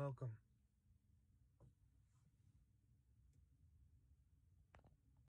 Welcome.